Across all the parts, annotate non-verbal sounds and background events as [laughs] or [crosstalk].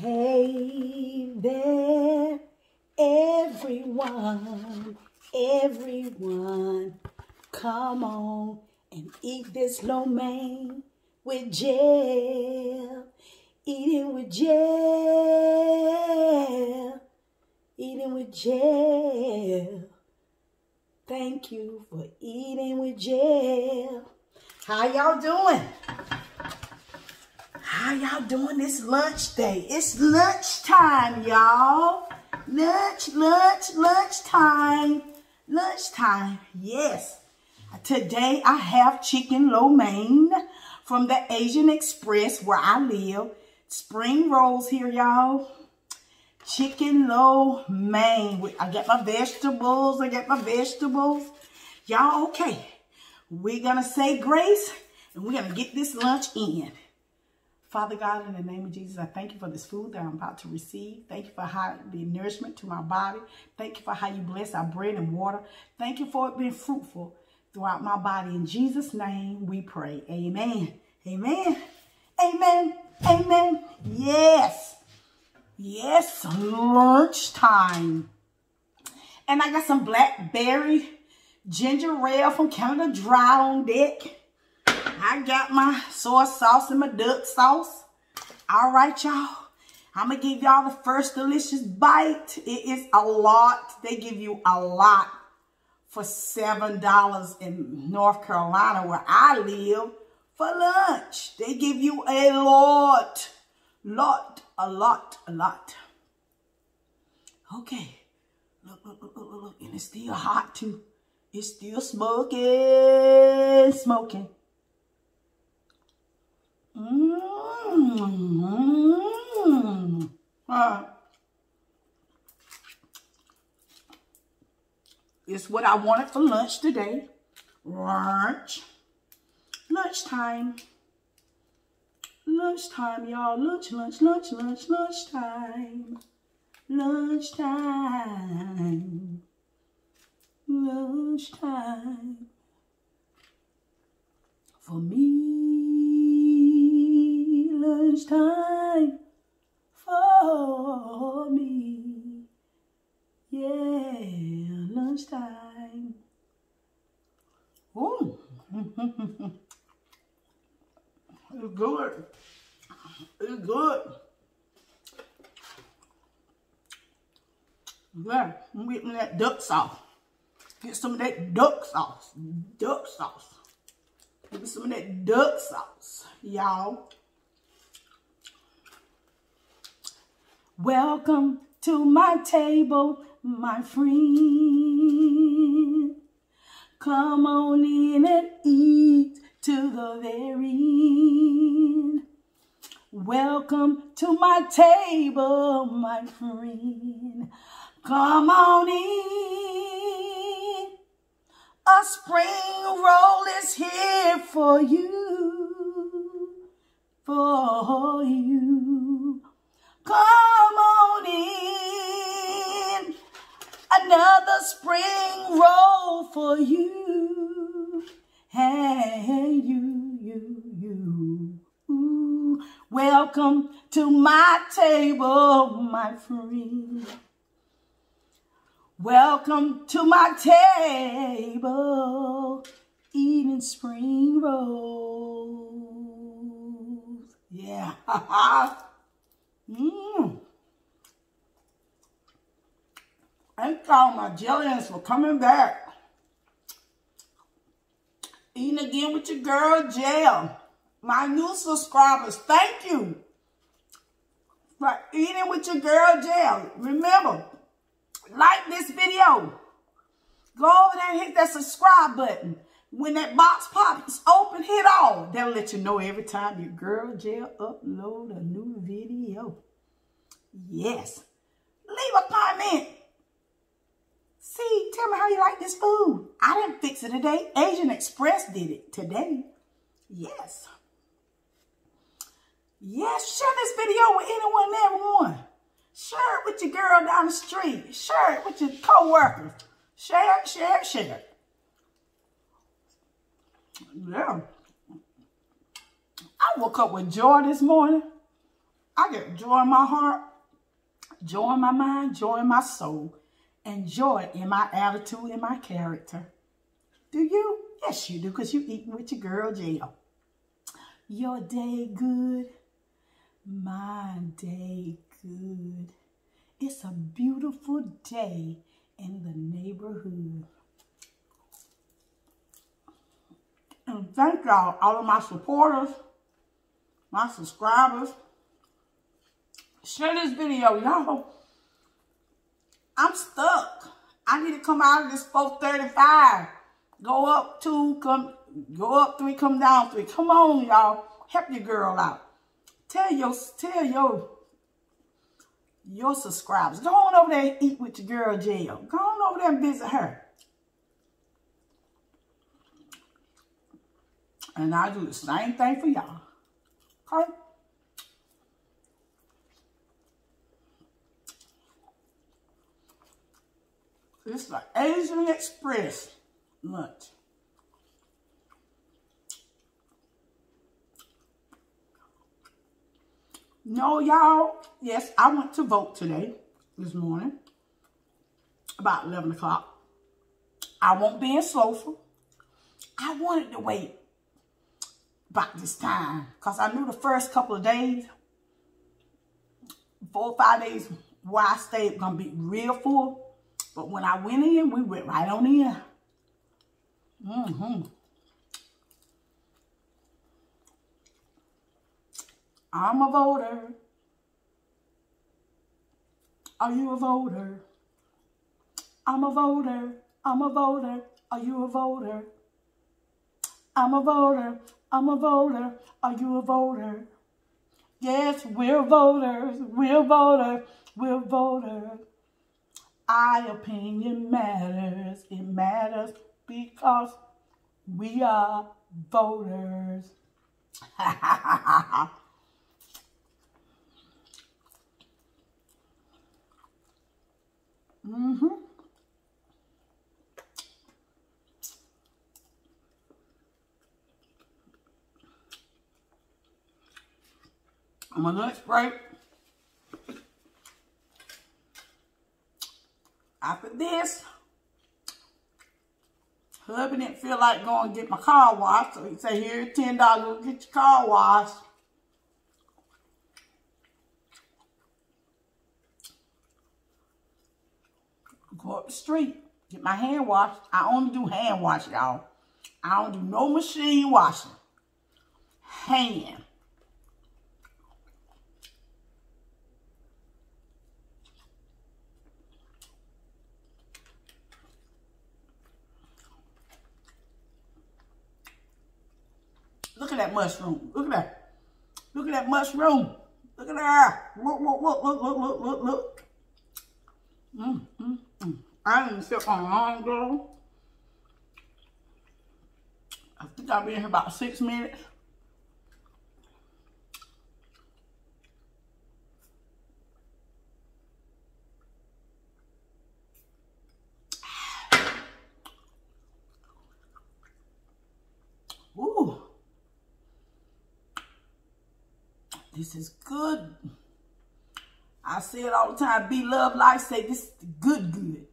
Hey there, everyone, everyone, come on and eat this lo mein with Jell. Eating with Jell. Eating with Jell. Thank you for eating with Jell. How y'all doing? How y'all doing this lunch day? It's lunch time, y'all. Lunch, lunch, lunch time. Lunch time, yes. Today I have chicken lo mein from the Asian Express where I live. Spring rolls here, y'all. Chicken lo mein. I got my vegetables. I got my vegetables. Y'all, okay. We're going to say grace and we're going to get this lunch in. Father God, in the name of Jesus, I thank you for this food that I'm about to receive. Thank you for how the nourishment to my body. Thank you for how you bless our bread and water. Thank you for it being fruitful throughout my body. In Jesus' name we pray. Amen. Amen. Amen. Amen. Yes. Yes, lunch time. And I got some blackberry ginger ale from Canada Dry on deck. I got my soy sauce and my duck sauce. All right, y'all. I'm going to give y'all the first delicious bite. It is a lot. They give you a lot for $7 in North Carolina where I live for lunch. They give you a lot, lot, a lot, a lot. Okay. Look, look, look, look, look. And it's still hot too. It's still smoking, smoking. Mmm. Uh, it's what I wanted for lunch today. Lunch. Lunchtime. Lunchtime, y'all. Lunch, lunch, lunch, lunch, lunchtime. Lunchtime. Lunchtime. For me, lunchtime. For me. Yeah, lunchtime. Ooh. It's good. It's good. Yeah, I'm getting that duck sauce. Get some of that duck sauce. Duck sauce. Me some of that duck sauce, y'all. Welcome to my table, my friend. Come on in and eat to the very end. Welcome to my table, my friend. Come on in. A spring roll is here for you, for you. Come Another spring roll for you. Hey, you, you, you. Ooh. Welcome to my table, my friend. Welcome to my table, eating spring rolls. Yeah. Mmm. [laughs] Thank all my jellians for coming back. Eating again with your girl, Jell. My new subscribers, thank you for eating with your girl, Jell. Remember, like this video. Go over there and hit that subscribe button. When that box pops open, hit all. That'll let you know every time your girl Jell upload a new video. Yes. Leave a comment. See, tell me how you like this food. I didn't fix it today. Asian Express did it today. Yes. Yes, share this video with anyone and everyone. Share it with your girl down the street. Share it with your co-workers. Share, share, share. Yeah. I woke up with joy this morning. I get joy in my heart, joy in my mind, joy in my soul, and joy in my attitude and my character. Do you? Yes, you do, because you eating with your girl, Jell. Your day good, my day good. It's a beautiful day in the neighborhood. And thank y'all, all of my supporters, my subscribers. Share this video, y'all. I'm stuck. I need to come out of this 435. Go up two, come, go up three, come down three. Come on, y'all. Help your girl out. Tell your, tell your, your subscribers. Go on over there and eat with your girl, Jell. Go on over there and visit her. And I do the same thing for y'all. Okay? This is the Asian Express lunch. No, y'all. Yes, I went to vote today, this morning, about 11 o'clock. I won't be in Slowful. I wanted to wait about this time because I knew the first couple of days, four or five days where I stayed going to be real full. But when I went in, we went right on in. Mm-hmm. I'm a voter. Are you a voter? I'm a voter. I'm a voter. Are you a voter? I'm a voter. I'm a voter. Are you a voter? Yes, we're voters. We're voters. We're voters. Our opinion matters. It matters because we are voters. [laughs] mm-hmm. My lunch break. This, hubby didn't feel like going to get my car washed. So he said, here, $10, go get your car washed. Go up the street, get my hand washed. I only do hand wash, y'all. I don't do no machine washing. Hand. Look at that mushroom. Look at that. Look at that mushroom. Look at that. Look, look, look, look, look, look, look, look. Mm, mm, mm. I didn't sit on long ago. I think I've been here about six minutes. Ooh. This is good. I say it all the time. Be love life. Say this is good, good.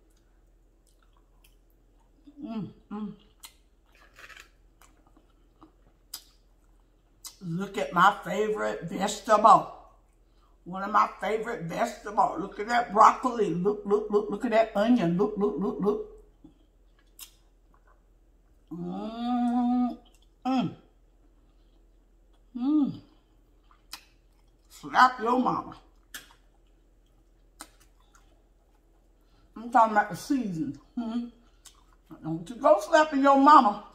Mm, mm. Look at my favorite vegetable. One of my favorite vegetables. Look at that broccoli. Look, look, look, look at that onion. Look, look, look, look. Mmm. Mmm. Mmm. Slap your mama. I'm talking about the season. Hmm? Don't you go slapping your mama.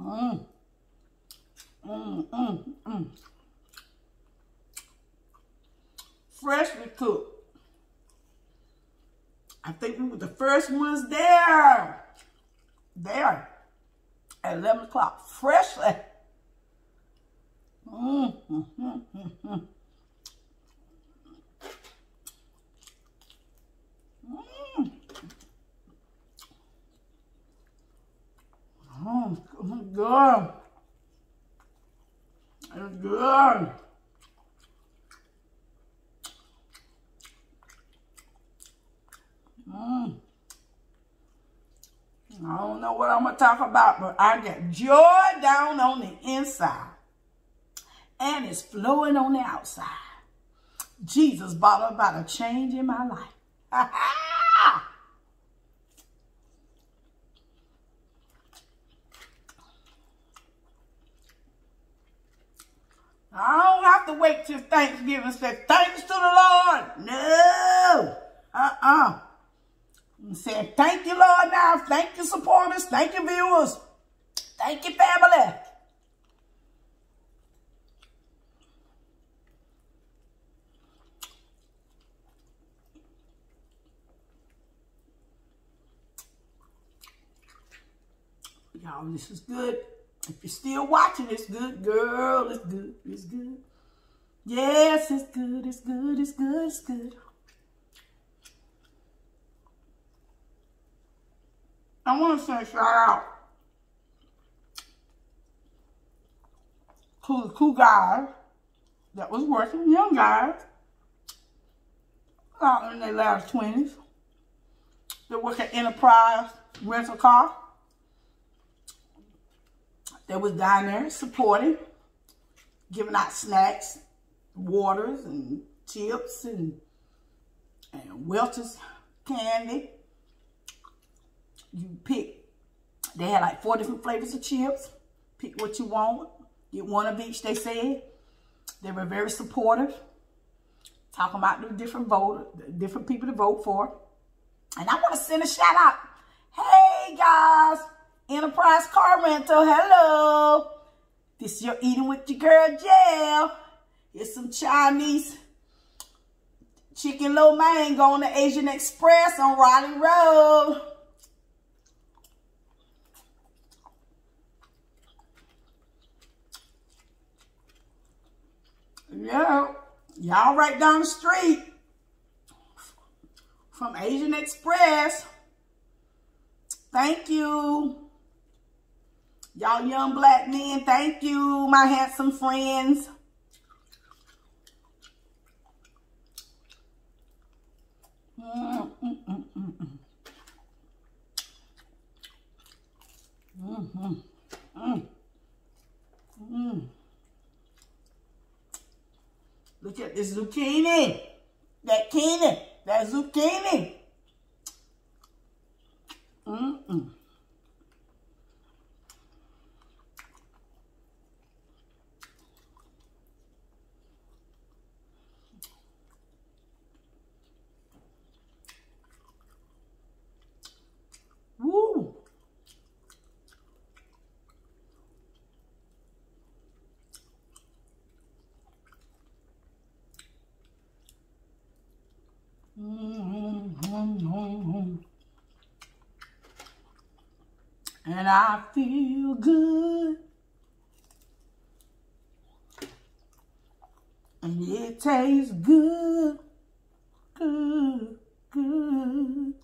Mmm. Mmm, mmm, mmm. Freshly cooked. I think we were the first ones there. There. At 11 o'clock. Freshly. Mmm, mmm, mmm. Oh, good. Mm. I don't know what I'm going to talk about, but I get joy down on the inside. And it's flowing on the outside. Jesus brought about a change in my life. [laughs] I don't have to wait till Thanksgiving say, thanks to the Lord. No. Uh-uh. Saying, thank you, Lord, now. Thank you, supporters. Thank you, viewers. Thank you, family. Y'all, this is good. If you're still watching, it's good, girl. It's good. It's good. Yes, it's good. It's good. It's good. It's good. I want to say shout out to the two guys that was working, young guys, out in their last 20s. They work at Enterprise Rental Car. They was down there supporting, giving out snacks, waters, and chips, and, and Welch's candy. You pick, they had like four different flavors of chips. Pick what you want. Get one of each, they said. They were very supportive. Talking about the different voter, different people to vote for. And I want to send a shout out. Hey, guys. Enterprise Car Rental, hello. This is your eating with your girl, Jell. Here's some Chinese chicken lo mein going to Asian Express on Raleigh Road. Yeah, y'all right down the street from Asian Express. Thank you. Y'all young black men, thank you, my handsome friends. Mm, mm, mm, mm. Look at this zucchini. That zucchini. That zucchini. Mm-mm. and I feel good. And it tastes good, good, good.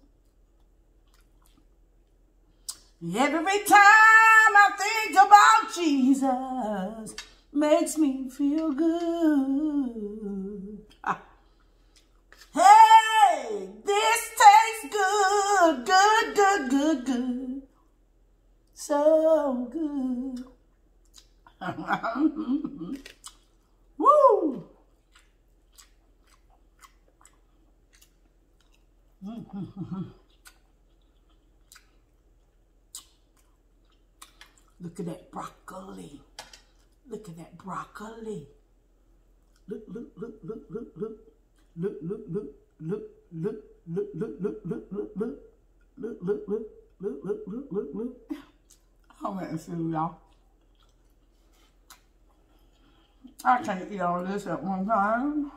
Every time I think about Jesus, makes me feel good. Ah. Hey, this tastes good, good, good, good, good so good. Woo! Look at that broccoli. Look at that broccoli. Look, look, look, look, look, look. Look, look, look, look, look, look, look, look, look, look, look. Look, look, look, look, look, look, look, look. I'm see y'all. I can't eat all this at one time.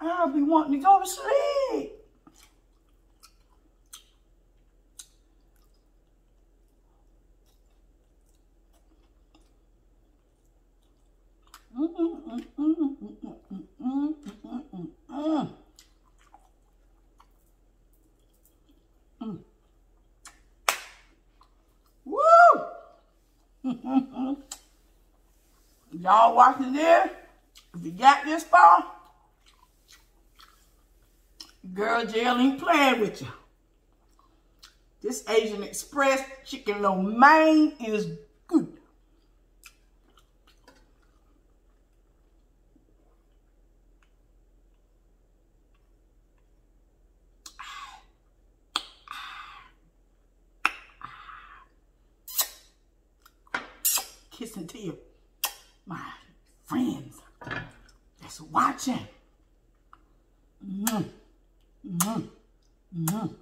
I'll be wanting to go to sleep. Y'all watching this? If you got this far, girl Jell ain't playing with you. This Asian Express chicken lo mein is good. Kissing to you, my friends that's watching. Mm. Mm. Mm.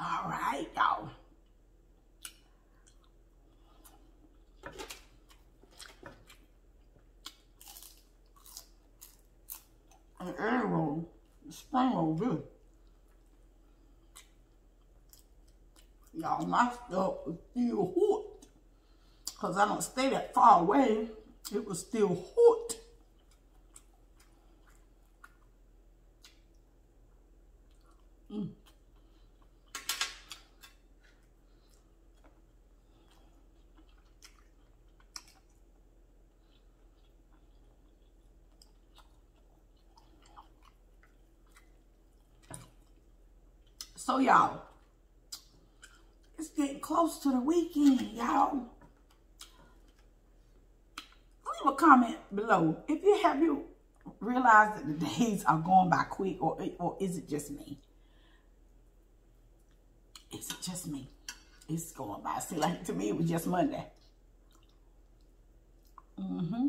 All right, y'all. An egg roll, spring roll, good. Y'all, my stuff is still hot. Because I don't stay that far away. It was still hot. Mm. So y'all, it's getting close to the weekend, y'all. Leave a comment below if you have you realized that the [laughs] days are going by quick, or or is it just me? Is it just me? It's going by. See, like to me, it was just Monday. Mm-hmm.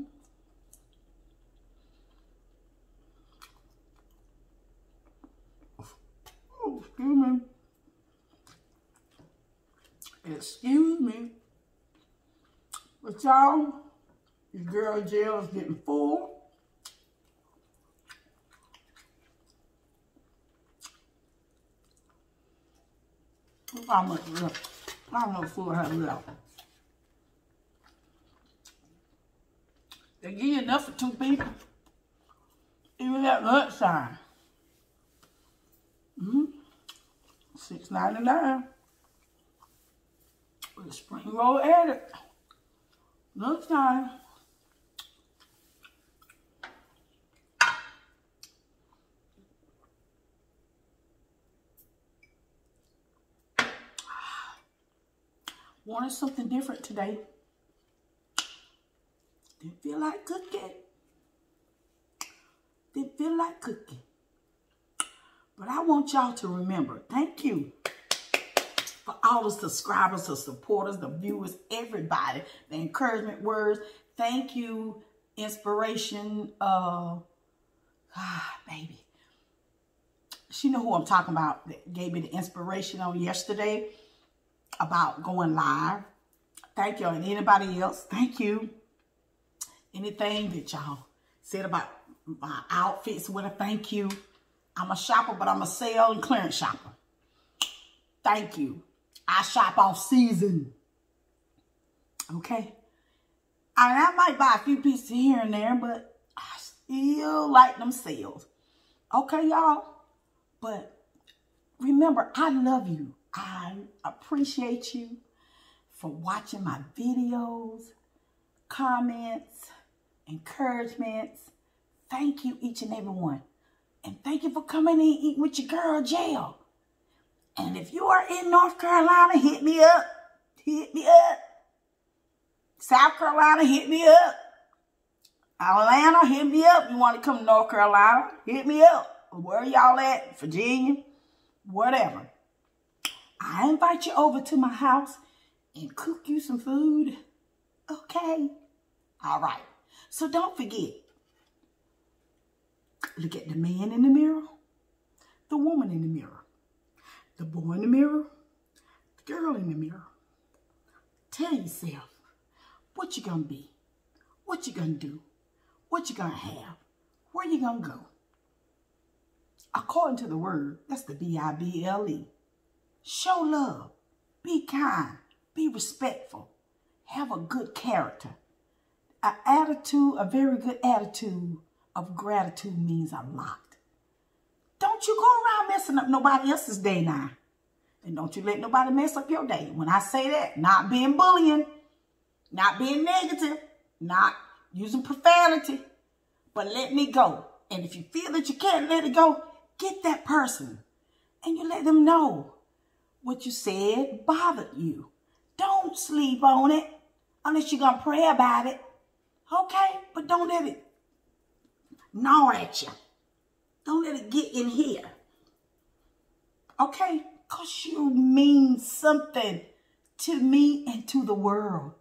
Oh, excuse me. Excuse me. But y'all, your girl Jell is getting full. How much left. I don't know if food I have left. They give you enough for two people. Even at lunchtime. Mm-hmm. Six ninety nine. With a spring roll added. Lunchtime. Wanted something different today. Didn't feel like cooking. Didn't feel like cooking. But I want y'all to remember, thank you for all the subscribers, the supporters, the viewers, everybody, the encouragement words. Thank you, inspiration. Uh, ah, baby. She know who I'm talking about that gave me the inspiration on yesterday about going live. Thank y'all. And anybody else, thank you. Anything that y'all said about my outfits, with a thank you. I'm a shopper, but I'm a sale and clearance shopper. Thank you. I shop off season. Okay? I, I might buy a few pieces here and there, but I still like them sales. Okay, y'all? But remember, I love you. I appreciate you for watching my videos, comments, encouragements. Thank you, each and every one. And thank you for coming and eat with your girl, Jell. And if you are in North Carolina, hit me up. Hit me up. South Carolina, hit me up. Atlanta, hit me up. You want to come to North Carolina, hit me up. Where y'all at? Virginia? Whatever. I invite you over to my house and cook you some food. Okay? All right. So don't forget, look at the man in the mirror, the woman in the mirror, the boy in the mirror, the girl in the mirror. Tell yourself what you gonna be, what you gonna do, what you gonna have, where you gonna go. According to the word, that's the B-I-B-L-E. Show love. Be kind. Be respectful. Have a good character. An attitude, a very good attitude of gratitude means a lot. Don't you go around messing up nobody else's day now. And don't you let nobody mess up your day. When I say that, not being bullying. Not being negative, not using profanity, but letting it go. And if you feel that you can't let it go, get that person and you let them know what you said bothered you. Don't sleep on it unless you're going to pray about it. Okay? But don't let it gnaw at you. Don't let it get in here. Okay? Because you mean something to me and to the world.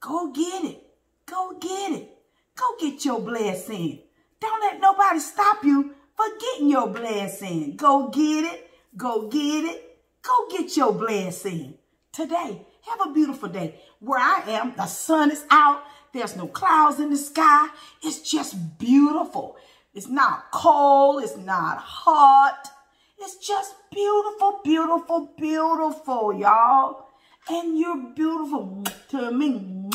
Go get it. Go get it. Go get your blessing. Don't let nobody stop you for getting your blessing. Go get it. Go get it. Go get your blessing today. Have a beautiful day. Where I am, the sun is out. There's no clouds in the sky. It's just beautiful. It's not cold. It's not hot. It's just beautiful, beautiful, beautiful, y'all. And you're beautiful to me.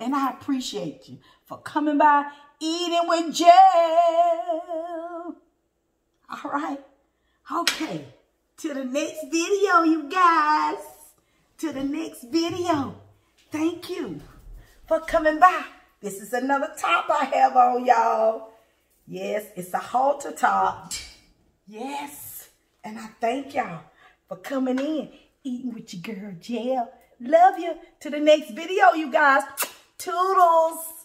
And I appreciate you for coming by eating with Jell. All right. Okay. To the next video, you guys. To the next video. Thank you for coming by. This is another top I have on, y'all. Yes, it's a halter top. Yes. And I thank y'all for coming in, eating with your girl, Jell. Love you. To the next video, you guys. Toodles.